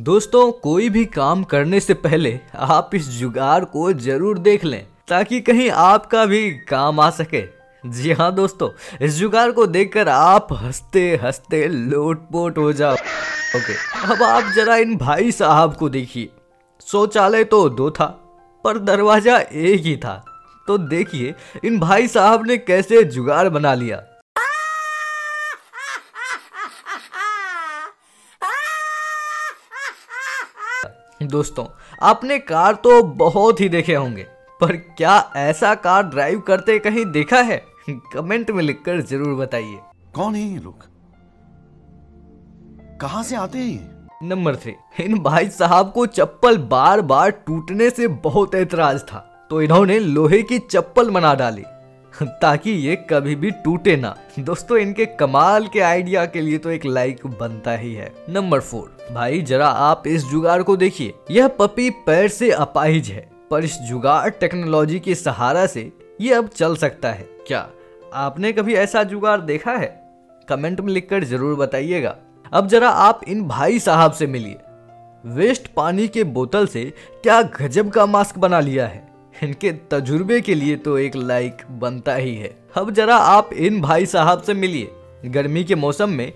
दोस्तों, कोई भी काम करने से पहले आप इस जुगाड़ को ज़रूर देख लें, ताकि कहीं आपका भी काम आ सके। जी हाँ दोस्तों, इस जुगाड़ को देखकर आप हँसते हँसते लोटपोट हो जाओ ओके, अब आप जरा इन भाई साहब को देखिए। शौचालय तो दो था, पर दरवाज़ा एक ही था। तो देखिए, इन भाई साहब ने कैसे जुगाड़ बना लिया। दोस्तों आपने कार तो बहुत ही देखे होंगे पर क्या ऐसा कार ड्राइव करते कहीं देखा है? कमेंट में लिखकर ज़रूर बताइए। कौन है ये लोग? कहाँ से आते हैं नंबर थ्री इन भाई साहब को चप्पल बार बार टूटने से बहुत ऐतराज था तो इन्होंने लोहे की चप्पल बना डाली। ताकि ये कभी भी टूटे ना। दोस्तों, इनके कमाल के आइडिया के लिए तो एक लाइक बनता ही है। नंबर फोर भाई, जरा आप इस जुगाड़ को देखिए। यह पपी पैर से अपाहिज है, पर इस जुगाड़ टेक्नोलॉजी के सहारा से ये अब चल सकता है। क्या आपने कभी ऐसा जुगाड़ देखा है? कमेंट में लिखकर ज़रूर बताइएगा। अब जरा आप इन भाई साहब से मिलिए। वेस्ट पानी के बोतल से क्या गजब का मास्क बना लिया है। इनके तजुर्बे के लिए तो एक लाइक बनता ही है। अब जरा आप इन भाई साहब से मिलिए। गर्मी के मौसम में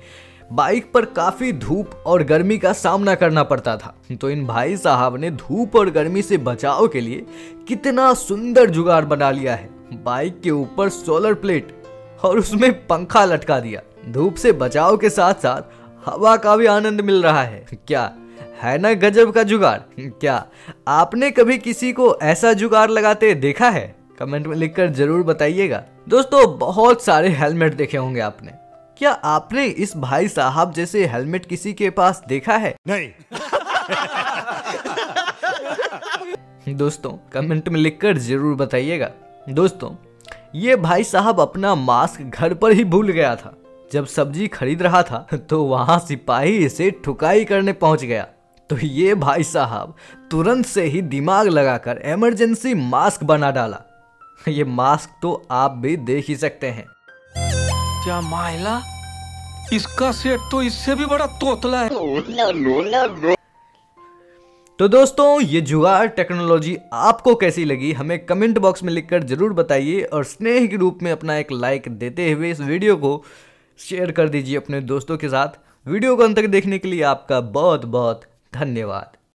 बाइक पर काफ़ी धूप और गर्मी का सामना करना पड़ता था। तो इन भाई साहब ने धूप और गर्मी से बचाव के लिए कितना सुंदर जुगाड़ बना लिया है। बाइक के ऊपर सोलर प्लेट और उसमें पंखा लटका दिया। धूप से बचाव के साथ साथ हवा का भी आनंद मिल रहा है। क्या है ना गजब का जुगाड़? क्या आपने कभी किसी को ऐसा जुगाड़ लगाते देखा है? कमेंट में लिखकर ज़रूर बताइएगा। दोस्तों बहुत सारे हेलमेट देखे होंगे आपने। क्या आपने इस भाई साहब जैसे हेलमेट किसी के पास देखा है? नहीं। दोस्तों कमेंट में लिखकर ज़रूर बताइएगा। दोस्तों ये भाई साहब अपना मास्क घर पर ही भूल गया था। जब सब्ज़ी खरीद रहा था तो वहाँ सिपाही इसे ठुकाई करने पहुँच गया। तो ये भाई साहब तुरंत से ही दिमाग लगाकर इमरजेंसी मास्क बना डाला। ये मास्क तो आप भी देख ही सकते हैं। क्या माइला इसका सेट तो इससे भी बड़ा तोतला है। तो दोस्तों ये जुगाड़ टेक्नोलॉजी आपको कैसी लगी हमें कमेंट बॉक्स में लिखकर ज़रूर बताइए और स्नेह के रूप में अपना एक लाइक देते हुए इस वीडियो को शेयर कर दीजिए अपने दोस्तों के साथ। वीडियो को अंत तक देखने के लिए आपका बहुत बहुत धन्यवाद।